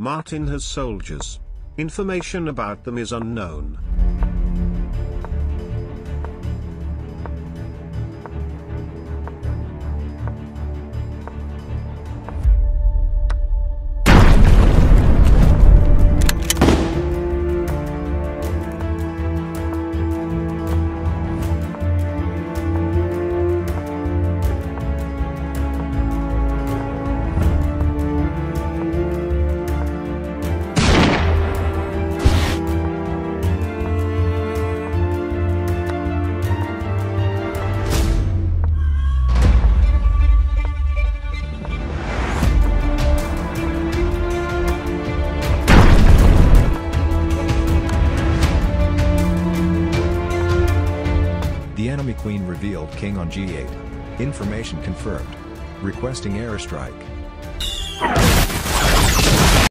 Martin has soldiers. Information about them is unknown. Enemy queen revealed king on g8. Information confirmed. Requesting airstrike.